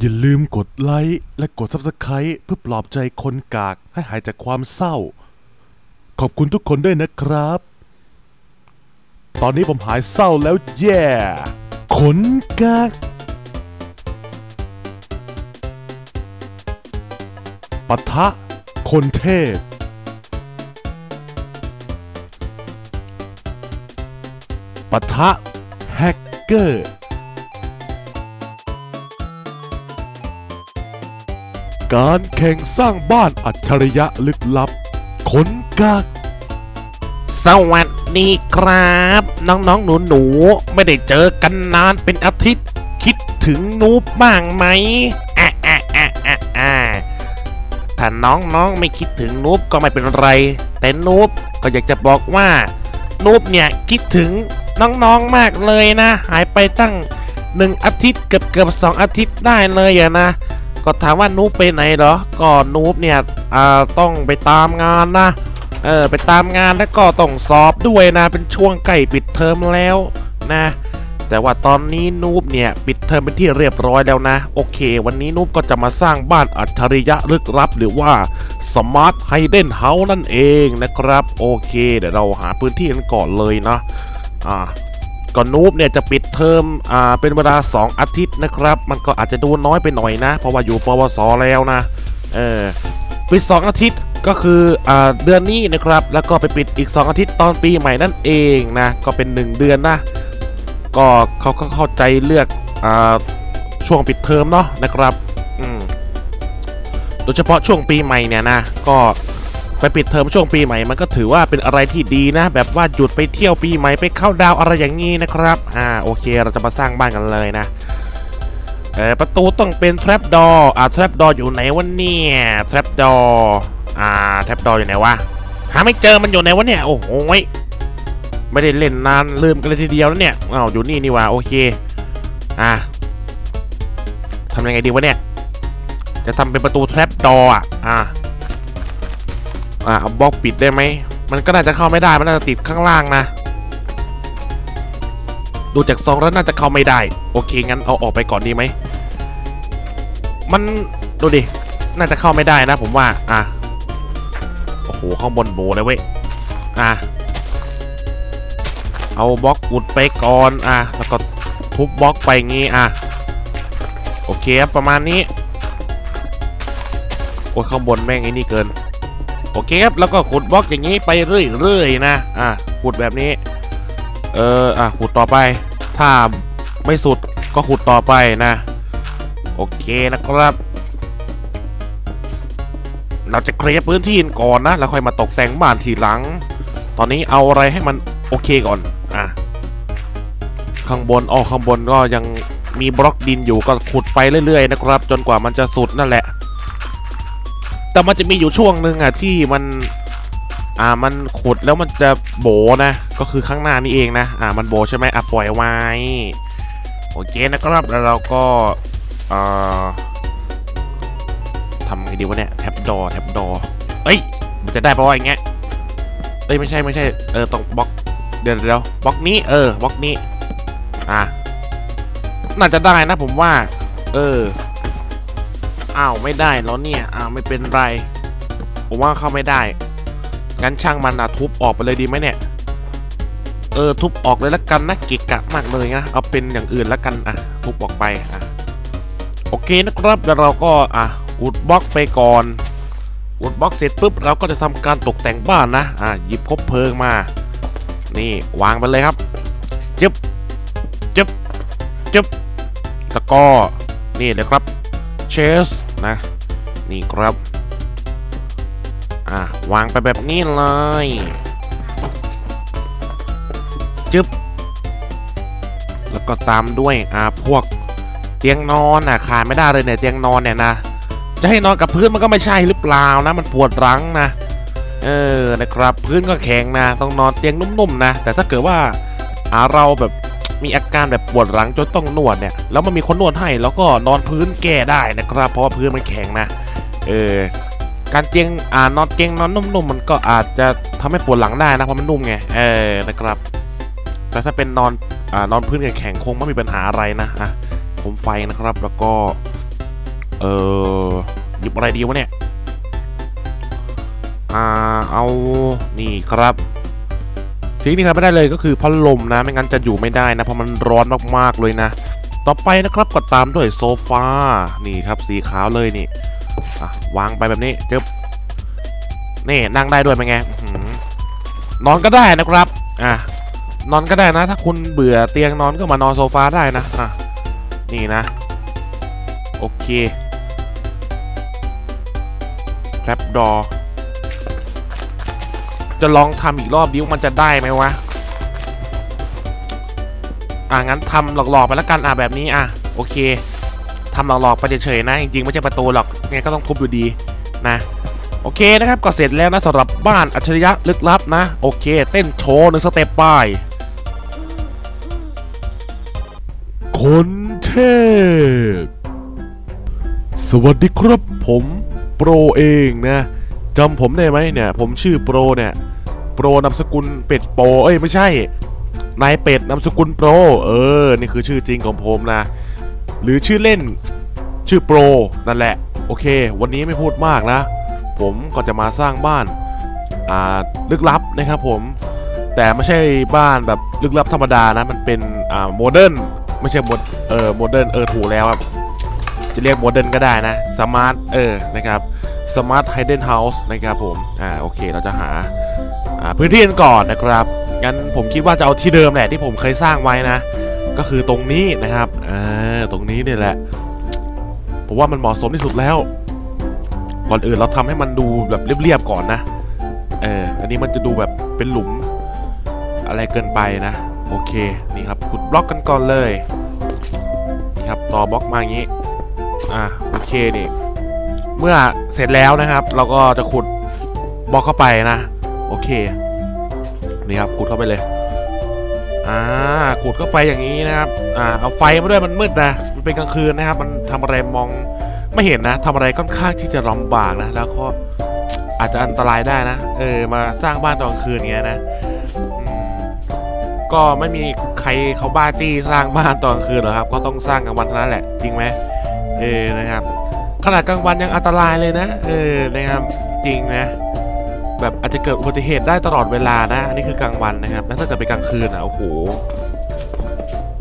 อย่าลืมกดไลค์และกด Subscribe เพื่อปลอบใจคนกากให้หายจากความเศร้า ขอบคุณทุกคนด้วยนะครับ ตอนนี้ผมหายเศร้าแล้วแย่ขนกาก ปะทะ คนเทพ ปะทะ แฮกเกอร์ การแข่งสร้างบ้านอัจฉริยะลึกลับขนกากสวัสดีครับ น้องๆ หนูๆไม่ได้เจอกันนานเป็นอาทิตย์ คิดถึงนูบบ้างไหมอะอะอะอะอะถ้าน้องๆไม่คิดถึงนูบก็ไม่เป็นไร แต่นูบก็อยากจะบอกว่า นูบเนี่ยคิดถึงน้องๆมากเลยนะ หายไปตั้งหนึ่งอาทิตย์เกือบเกือบสองอาทิตย์ได้เลยอะนะ ก็ถามว่านูบไปไหนเหรอ ก็นูบเนี่ยอ่าต้องไปตามงานนะ เออไปตามงานแล้วก็ต้องสอบด้วยนะ เป็นช่วงใกล้ปิดเทอมแล้วนะ แต่ว่าตอนนี้นูบเนี่ยปิดเทอมเป็นที่เรียบร้อยแล้วนะ โอเค วันนี้นูบก็จะมาสร้างบ้านอัจฉริยะลึกลับหรือว่า Smart Hidden House นั่นเองนะครับ โอเค เดี๋ยวเราหาพื้นที่กันก่อนเลยนะ อ่า ก่อนนูบเนี่ยจะปิดเทอมอ่าเป็นเวลา 2 อาทิตย์นะครับ มันก็อาจจะดูน้อยไปหน่อยนะ เพราะว่าอยู่ปวสแล้วนะเออปิด 2 อาทิตย์ก็คืออ่าเดือนนี้นะครับ แล้วก็ไปปิดอีก 2 อาทิตย์ตอนปีใหม่นั่นเองนะก็เป็น 1 เดือนนะ ก็เขาก็เข้าใจเลือกอ่าช่วงปิดเทอมเนาะนะครับอืมโดยเฉพาะช่วงปีใหม่เนี่ยนะ ก็ ไปปิดเทอมช่วงปีใหม่มันก็ถือว่าเป็นอะไรที่ดีนะ แบบว่าหยุดไปเที่ยวปีใหม่ไปเข้าดาวอะไรอย่างนี้นะครับ อ่าโอเคเราจะมาสร้างบ้านกันเลยนะเออประตูต้องเป็น trap door อ่า trap door อยู่ไหนวะเนี่ย trap door อ่า trap door อยู่ไหนวะหาไม่เจอมันอยู่ไหนวะเนี่ยโอ้โหไม่ได้เล่นนานลืมกันเลยทีเดียวแล้วเนี่ยอ้าวอยู่นี่นี่วะโอเคอ่าทำยังไงดีวะเนี่ยจะทำเป็นประตู trap door อะอ่า อ่าบล็อกปิดได้ไหม มันก็น่าจะเข้าไม่ได้ มันน่าจะติดข้างล่างนะ ดูจากซองแล้วน่าจะเข้าไม่ได้ โอเคงั้นเอาออกไปก่อนดีไหม มันดูดิ น่าจะเข้าไม่ได้นะผมว่า อะ โอ้โหข้างบนโบเลยเว้ย อะ เอาบล็อกอุดไปก่อน อะ แล้วก็ทุบบล็อกไปงี้อะ โอเคประมาณนี้โอ้ยข้างบนแม่งไอ้นี่เกิน โอเคครับแล้วก็ขุดบล็อกอย่างนี้ไปเรื่อยๆนะอะขุดแบบนี้ เอออะขุดต่อไป ถ้าไม่สุดก็ขุดต่อไปนะ โอเคนะครับ เราจะเคลียร์พื้นที่ก่อนนะแล้วค่อยมาตกแต่งบ้านทีหลัง ตอนนี้เอาอะไรให้มันโอเคก่อนอะข้างบนอ๋อข้างบนก็ยังมีบล็อกดินอยู่ก็ขุดไปเรื่อยๆนะครับ จนกว่ามันจะสุดนั่นแหละ แต่มันจะมีอยู่ช่วงหนึ่งอะที่มัน อ่ามันขุดแล้วมันจะโบนะ ก็คือข้างหน้านี่เองนะ อ่ามันโบใช่ไหมอะปล่อยไว้ โอเคนะครับ แล้วเราก็เอ่อทำไงดีวะเนี่ยแท็บดอแท็บดอเอ้ย มันจะได้ปะวะอย่างเงี้ยเอ้ยไม่ใช่ไม่ใช่ เออตรงบล็อกเดี๋ยวเดี๋ยวบล็อกนี้ เออบล็อกนี้ อะน่าจะได้นะผมว่า เออ อ้าวไม่ได้แล้วเนี่ยอ้าวไม่เป็นไร ผมว่าเข้าไม่ได้ งั้นช่างมันอะทุบออกไปเลยดีไหมเนี่ย เออทุบออกเลยละกันนะเกะกะมากเลยนะเอาเป็นอย่างอื่นละกันอะทุบออกไปอะโอเคนะครับแล้วเราก็อะอุดบล็อกไปก่อนอุดบล็อกเสร็จปุ๊บเราก็จะทำการตกแต่งบ้านนะอะหยิบคบเพลิงมา นี่วางไปเลยครับจึ๊บจึ๊บจึ๊บแล้วก็นี่นะครับ เชสนะ นี่ครับ อะ วางไปแบบนี้เลยจึ๊บ แล้วก็ตามด้วยอ่าพวกเตียงนอนอะขาดไม่ได้เลยเนี่ยเตียงนอนเนี่ยนะ จะให้นอนกับพื้นมันก็ไม่ใช่หรือเปล่านะ มันปวดรังนะเออนะครับพื้นก็แข็งนะ ต้องนอนเตียงนุ่มๆนะ แต่ถ้าเกิดว่าอ่าเราแบบ มีอาการแบบปวดหลังจนต้องนวดเนี่ย แล้วมันมีคนนวดให้แล้วก็นอนพื้นแก้ได้นะครับ เพราะว่าพื้นมันแข็งนะ เออ การเตียงอ่านอนเตียงนอนนุ่มๆมันก็อาจจะทำให้ปวดหลังได้นะเพราะมันนุ่มไง เออ นะครับ แต่ถ้าเป็นนอนอ่านอนพื้นแข็งคงไม่มีปัญหาอะไรนะ อะ ผมไฟนะครับ แล้วก็ เออหยิบอะไรดีวะเนี่ย อ่า เอา นี่ครับ สิ่งที่ขาดไม่ได้เลยก็คือพัดลมนะ ไม่งั้นจะอยู่ไม่ได้นะ เพราะมันร้อนมากๆเลยนะ ต่อไปนะครับก็ตามด้วยโซฟา นี่ครับสีขาวเลยนี่วางไปแบบนี้จึ๊บนี่นั่งได้ด้วยเป็นไงนอนก็ได้นะครับอะนอนก็ได้นะ ถ้าคุณเบื่อเตียงนอนก็มานอนโซฟาได้นะอะนี่นะ โอเคแคปดอ จะลองทำอีกรอบดิวมันจะได้ไหมวะ อะงั้นทำหลอกๆไปแล้วกันอะแบบนี้อะโอเคทำหลอกๆไปเฉยๆนะ จริงๆ ไม่ใช่ประตูหรอกไงก็ต้องทุบอยู่ดีนะโอเคนะครับก็เสร็จแล้วนะสำหรับบ้านอัจฉริยะลึกลับนะ โอเค เต้นโชว์หนึ่งสเต็ปไปคนเทพ สวัสดีครับผมโปรเองนะจำผมได้ไหมเนี่ย ผมชื่อโปรเนี่ย โปรนามสกุลเป็ดโปเอ้ยไม่ใช่นายเป็ดนามสกุลโปร เออ นี่คือชื่อจริงของผมนะ หรือชื่อเล่นชื่อโปรนั่นแหละ โอเค วันนี้ไม่พูดมากนะ ผมก็จะมาสร้างบ้าน อ่า ลึกลับนะครับผม แต่ไม่ใช่บ้านแบบลึกลับธรรมดานะ มันเป็น อ่า modern ไม่ใช่โมเออ modern เออ ถูกแล้วครับ จะเรียก modern ก็ได้นะ smart เออ นะครับ smart hidden house นะครับผม อ่า โอเค เราจะหา พื้นที่กันก่อนนะครับงั้นผมคิดว่าจะเอาที่เดิมแหละที่ผมเคยสร้างไว้นะ ก็คือตรงนี้นะครับอ่าตรงนี้เนี่ยแหละผมว่ามันเหมาะสมที่สุดแล้ว ก่อนอื่นเราทำให้มันดูแบบเรียบๆก่อนนะเอออันนี้มันจะดูแบบเป็นหลุมอะไรเกินไปนะ โอเคนี่ครับขุดบล็อกกันก่อนเลยนี่ครับต่อบล็อกมาอย่างนี้อ่าโอเคนี่เมื่อเสร็จแล้วนะครับ เราก็จะขุดบล็อกเข้าไปนะ อเค นี่ครับขุดเข้าไปเลย อ่าขุดเข้าไปอย่างนี้นะครับ อ่าเอาไฟมาด้วยมันมืดนะ มันเป็นกลางคืนนะครับ มันทำอะไรมองไม่เห็นนะทำอะไรค่อนข้างที่จะลำบากนะ แล้วก็อาจจะอันตรายได้นะ เออ มาสร้างบ้านตอนกลางคืนเงี้ยนะก็ไม่มีใครเขาบ้าจี้สร้างบ้านตอนกลางคืนหรอกครับ ก็ต้องสร้างกลางวันเท่านั้นแหละ จริงไหมเออนะครับ ขนาดกลางวันยังอันตรายเลยนะ เออนะครับ จริงนะ แบบอาจจะเกิดอุบัติเหตุได้ตลอดเวลานะอันนี้คือกลางวันนะครับ แล้วถ้าเกิดไปนกลางคืนอะโอ้โห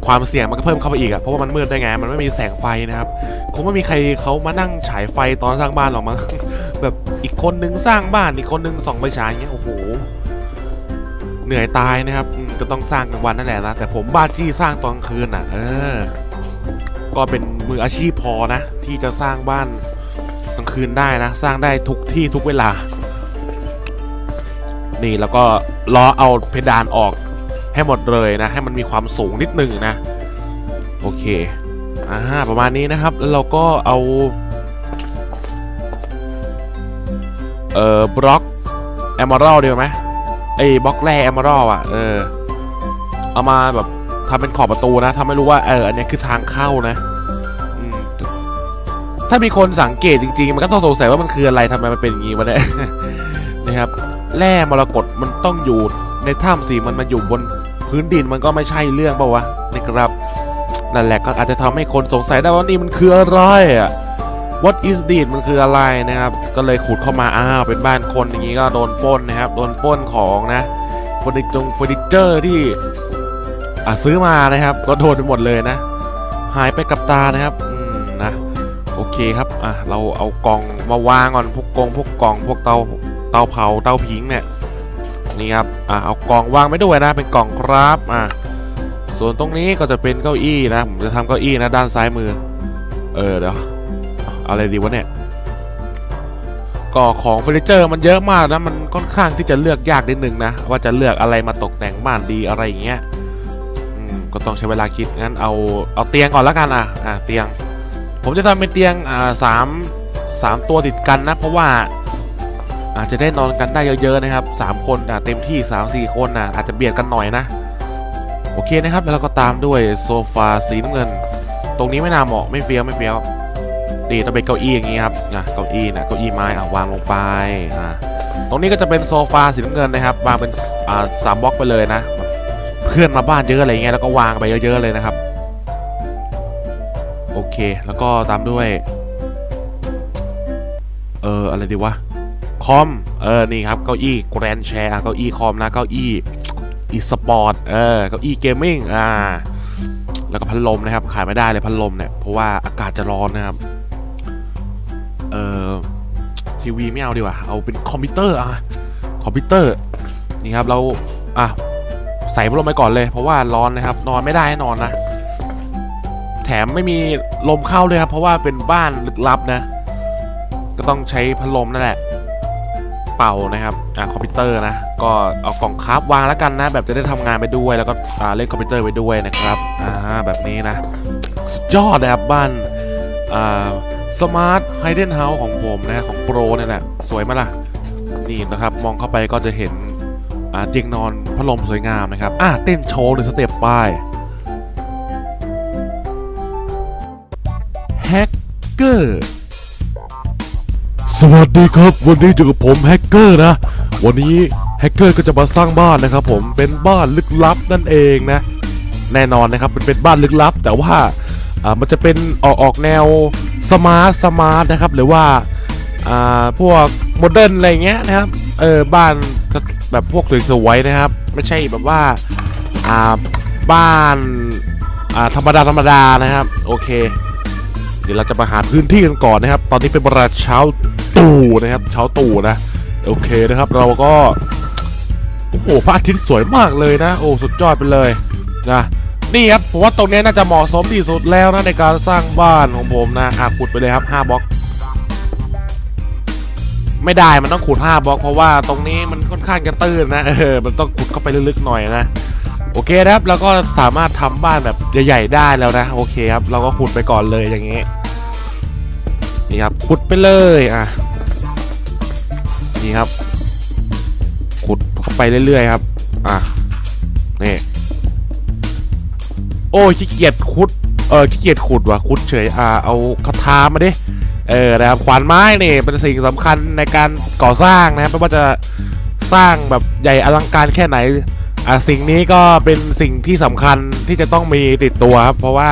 ความเสี่ยงมันก็เพิ่มเข้าไปอีกอะเพราะว่ามันมืดได้ไง มันไม่มีแสงไฟนะครับ คงไม่มีใครเขามานั่งฉายไฟตอนสร้างบ้านหรอกมั้ง แบบอีกคนนึงสร้างบ้านอีกคนนึงส่องไฟฉายอย่างเงี้ย โอ้โห เหนื่อยตายนะครับ ก็ต้องสร้างกลางวันนั่นแหละนะ แต่ผมบ้าจี้สร้างตอนกลางคืนอะเออ ก็เป็นมืออาชีพพอนะ ที่จะสร้างบ้านกลางคืนได้นะ สร้างได้ทุกที่ทุกเวลา นี่แล้วก็ล้อเอาเพดานออกให้หมดเลยนะ ให้มันมีความสูงนิดนึงนะ โอเคอ่าประมาณนี้นะครับ แล้วเราก็เอาเอ่อบล็อกแอมเบอรัลดีไหมไอ้บล็อกแร่แอมเบอรัลอะเออเอามาแบบทำเป็นขอบประตูนะทำให้รู้ว่าเอออันนี้คือทางเข้านะถ้ามีคนสังเกตจริงๆ มันก็ต้องสงสัยว่ามันคืออะไรทำไมมันเป็นอย่างนี้วะเนี่ยนะครับ แร่มรกตมันต้องอยู่ในถ้ำสิมันมาอยู่บนพื้นดินมันก็ไม่ใช่เรื่องป่าวะนะครับนั่นแหละก็อาจจะทำให้คนสงสัยได้ว่านี่มันคืออะไรอะ What is this มันคืออะไรนะครับ ก็เลยขุดเข้ามาอ้าวเป็นบ้านคนอย่างนี้ก็โดนป้นนะครับ โดนป้นของนะเฟอร์นิเจอร์เฟอร์นิเจอร์ที่อะซื้อมานะครับ ก็โดนไปหมดเลยนะ หายไปกับตานะครับอืมนะ โอเคครับอะเราเอากล่องมาวางก่อนพวกกองพวกกล่องพวกเตา เตาเผาเตาผิงเนี่ยนี่ครับอะเอากล่องวางไม่ด้วยนะเป็นกล่องครับอะส่วนตรงนี้ก็จะเป็นเก้าอี้นะผมจะทำเก้าอี้นะด้านซ้ายมือ เออเดี๋ยวออะไรดีวะเนี่ยก็ของเฟอร์นิเจอร์มันเยอะมากนะมันค่อนข้างที่จะเลือกยากนิดนึงนะว่าจะเลือกอะไรมาตกแต่งบ้านดีอะไรอย่างเงี้ยอืมก็ต้องใช้เวลาคิดงั้นเอาเอาเตียงก่อนแล้วกันอะอะเตียง ผมจะทำเป็นเตียงอ่าสามสามตัวติดกันนะ เพราะว่า อาจจะได้นอนกันได้เยอะๆนะครับสามคนอะเต็มที่สามสี่คนนะอาจจะเบียดกันหน่อยนะ โอเคนะครับ แล้วเราก็ตามด้วยโซฟาสีน้ำเงิน ตรงนี้ไม่น่าเหมาะไม่เฟี้ยวไม่เฟี้ยวดีต้องเป็นเก้าอี้อย่างงี้ครับนะเก้าอี้นะเก้าอี้ไม้อะวางลงไปอ่าตรงนี้ก็จะเป็นโซฟาสีน้ำเงินนะครับวางเป็นอ่าสามบล็อกไปเลยนะ เพื่อนมาบ้านเยอะอะไรเงี้ยแล้วก็วางไปเยอะๆเลยนะครับ โอเคแล้วก็ตามด้วย เอออะไรดีวะ คอม เออ นี่ครับ เก้าอี้ grand chair เก้าอี้คอมนะ เก้าอี้อีสปอร์ต เออ เก้าอี้ gaming อ่า แล้วก็พัดลมนะครับ ขายไม่ได้เลยพัดลมเนี่ย เพราะว่าอากาศจะร้อนนะครับ เออทีวีไม่เอาดีกว่า เอาเป็นคอมพิวเตอร์อะ คอมพิวเตอร์ นี่ครับ เรา อะ ใส่พัดลมไปก่อนเลย เพราะว่าร้อนนะครับ นอนไม่ได้นอนนะ แถมไม่มีลมเข้าเลยครับ เพราะว่าเป็นบ้านลึกลับนะ ก็ต้องใช้พัดลมนั่นแหละ เป่านะครับอ่าคอมพิวเตอร์นะ ก็เอากล่อง craft วางแล้วกันนะ แบบจะได้ทำงานไปด้วย แล้วก็อ่าเล่นคอมพิวเตอร์ไปด้วยนะครับอ่าแบบนี้นะ สุดยอดนะครับบ้านอ่า smart hidden house ของผมนะของโปรเนี่ยแหละสวยไหมล่ะ นี่นะครับมองเข้าไปก็จะเห็นอ่าเตียงนอนพัดลมสวยงามนะครับอ่าเต้นโชว์หรือสเต็ปป้ายแฮกเกอร์ สวัสดีครับ วันนี้อยู่กับผมแฮกเกอร์นะ วันนี้แฮกเกอร์ก็จะมาสร้างบ้านนะครับผมเป็นบ้านลึกลับนั่นเองนะ แน่นอนนะครับมันเป็นบ้านลึกลับ แต่ว่าอ่ามันจะเป็นออกออกแนว smart smart นะครับหรือว่าอ่าพวก modern อะไรเงี้ยนะครับเออบ้านแบบพวกสวยๆนะครับ ไม่ใช่แบบว่าอ่าบ้านอ่าธรรมดาธรรมดานะครับ โอเค เดี๋ยวเราจะมาหาพื้นที่กันก่อนนะครับ ตอนนี้เป็นเวลาเช้า ตู่นะครับเช้าตู่นะโอเคนะครับ เราก็โอ้โหพระอาทิตย์สวยมากเลยนะ โอ้สุดยอดไปเลยนะนี่ครับผมว่าตรงนี้น่าจะเหมาะสมที่สุดแล้วนะในการสร้างบ้านของผมนะอะขุดไปเลยครับ5บล็อกไม่ได้มันต้องขุด5บล็อกเพราะว่าตรงนี้มันค่อนข้างจะตื้นนะเออมันต้องขุดเข้าไปลึกๆหน่อยนะโอเคครับแล้วก็สามารถทำบ้านแบบใหญ่ๆได้แล้วนะโอเคครับเราก็ขุดไปก่อนเลยอย่างงี้นี่ครับขุดไปเลยอะ นี่ครับ ขุดเข้าไปเรื่อยๆครับ อะ นี่ โอ้ขี้เกียจขุด เออขี้เกียจขุดว่ะ ขุดเฉย อ่า เอาคาถามาดิ เออ นะครับ ขวานไม้นี่เป็นสิ่งสำคัญในการก่อสร้างนะครับ ไม่ว่าจะสร้างแบบใหญ่อลังการแค่ไหน อ่าสิ่งนี้ก็เป็นสิ่งที่สำคัญที่จะต้องมีติดตัวครับ เพราะว่า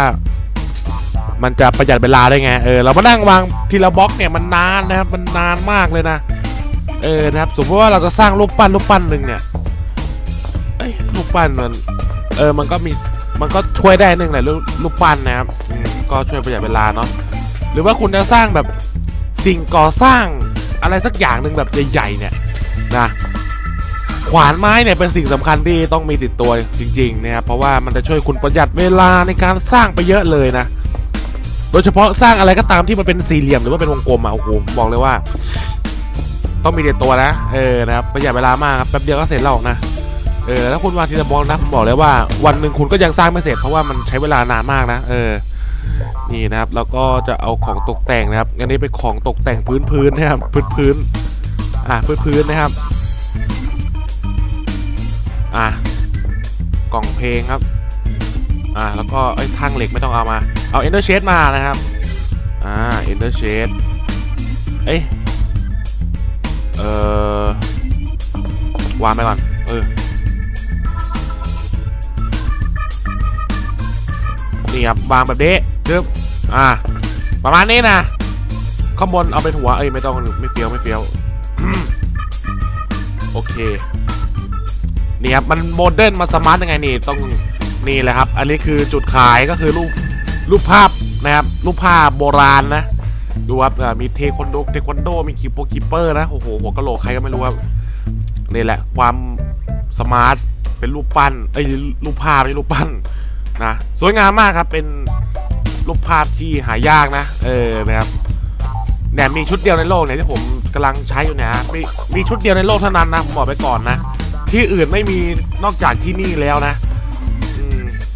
มันจะประหยัดเวลาได้ไง เออ เรามานั่งวางทีละบล็อกเนี่ยมันนานนะครับ มันนานมากเลยนะ เออนะครับสมมติว่าเราจะสร้างรูปปั้นรูปปั้นหนึ่งเนี่ยเอ้ยรูปปั้นมันเออมันก็มีมันก็ช่วยได้หนึ่งแหละรูปรูปปั้นนะครับก็ช่วยประหยัดเวลาเนาะหรือว่าคุณจะสร้างแบบสิ่งก่อสร้างอะไรสักอย่างหนึ่งแบบใหญ่ๆเนี่ยนะขวานไม้เนี่ยเป็นสิ่งสำคัญที่ต้องมีติดตัวจริงๆนะครับเพราะว่ามันจะช่วยคุณประหยัดเวลาในการสร้างไปเยอะเลยนะ โดยเฉพาะสร้างอะไรก็ตามที่มันเป็นสี่เหลี่ยมหรือว่าเป็นวงกลมอะโอ้โหบอกเลยว่า ต้องมีติดตัวนะ เออนะครับประหยัดเวลามากครับแป๊บเดียวก็เสร็จแล้วนะ เออถ้าคุณวางทีละบล็อกนะผมบอกเลยว่าวันหนึ่งคุณก็ยังสร้างไม่เสร็จเพราะว่ามันใช้เวลานานมากนะ เออ นี่นะครับแล้วก็จะเอาของตกแต่งนะครับ อันนี้เป็นของตกแต่งพื้นพื้นนะครับพื้นพื้นอ่าพื้นพื้นนะครับ อะกล่องเพลงครับ อ่าแล้วก็ไอ้ทางเหล็กไม่ต้องเอามา เอา Ender Shade มานะครับ อ่า Ender Shade เอ้ย เออวางไปก่อน เออ นี่ครับ วางแบบนี้จึ๊บอ่า ประมาณนี้นะ ข้างบนเอาเป็นหัว เอ้ย ไม่ต้อง ไม่เฟี้ยว ไม่เฟี้ยว โอเค นี่ครับ มัน modern มา smart ยังไงนี่ ต้อง นี่แหละครับ อันนี้คือจุดขายก็คือรูป รูปภาพนะครับ รูปภาพโบราณนะ ดูครับอ่ามีเทควันโดเทควันโดมีคิปโป creeper นะโอ้โหหัวกะโหลกใครก็ไม่รู้ครับนี่แหละความสมาร์ทเป็นรูปปั้นเอ้รูปภาพไม่รูปปั้นนะสวยงามมากครับเป็นรูปภาพที่หายากนะเออนะครับเนี่ยมีชุดเดียวในโลกเนี่ยที่ผมกำลังใช้อยู่เนี่ยฮะมีมีชุดเดียวในโลกเท่านั้นนะผมบอกไปก่อนนะ ที่อื่นไม่มีนอกจากที่นี่แล้วนะ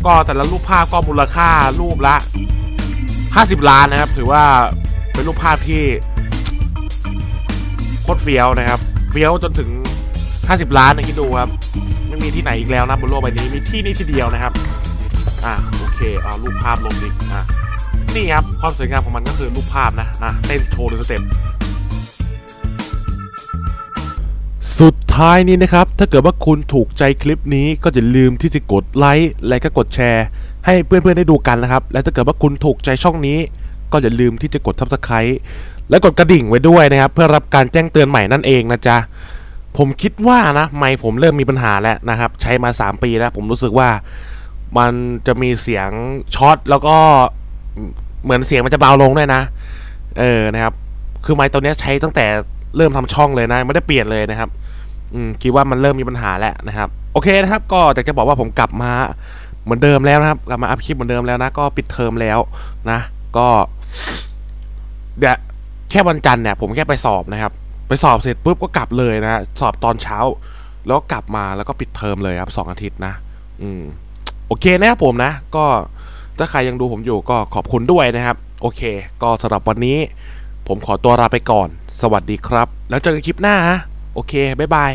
ก็แต่ละรูปภาพก็มูลค่ารูปละ 50 ล้านนะครับ ถือว่า เป็นรูปภาพที่โคตรเฟี้ยวนะครับ เฟี้ยวจนถึง 50 ล้านนะคิดดูครับ ไม่มีที่ไหนอีกแล้วนะบนโลกใบนี้มีที่นี่ที่เดียวนะครับ อะโอเคเอารูปภาพลงดิอะนี่ครับความสวยงามของมันก็คือรูปภาพนะอะเต้นโชว์ดูสเต็ปสุดท้ายนี้นะครับ ถ้าเกิดว่าคุณถูกใจคลิปนี้ก็อย่าลืมที่จะกดไลค์และก็กดแชร์ ให้เพื่อนๆได้ดูกันนะครับ และถ้าเกิดว่าคุณถูกใจช่องนี้ ก็อย่าลืมที่จะกด subscribe และกดกระดิ่งไว้ด้วยนะครับ เพื่อรับการแจ้งเตือนใหม่นั่นเองนะจ๊ะ ผมคิดว่านะไมค์ผมเริ่มมีปัญหาแล้วนะครับ ใช้มา 3 ปีแล้ว ผมรู้สึกว่ามันจะมีเสียงช็อตแล้วก็เหมือนเสียงมันจะเบาลงด้วยนะ เออนะครับ คือไมค์ตัวนี้ใช้ตั้งแต่เริ่มทำช่องเลยนะไม่ได้เปลี่ยนเลยนะครับ อืมคิดว่ามันเริ่มมีปัญหาแล้วนะครับ โอเคนะครับ ก็อยากจะบอกว่าผมกลับมาเหมือนเดิมแล้วนะครับ กลับมาอัพคลิปเหมือนเดิมแล้วนะ ก็ปิดเทอมแล้วนะ ก็ เดี๋ยวแค่วันจันทร์เนี่ยผมแค่ไปสอบนะครับ ไปสอบเสร็จปุ๊บก็กลับเลยนะสอบตอนเช้า แล้วก็กลับมาแล้วก็ปิดเทอมเลยครับสองอาทิตย์นะ อืม โอเคนะครับผมนะ ก็ถ้าใครยังดูผมอยู่ก็ขอบคุณด้วยนะครับ โอเค ก็สำหรับวันนี้ ผมขอตัวลาไปก่อน สวัสดีครับ แล้วเจอกันคลิปหน้าฮะโอเคบ๊ายบาย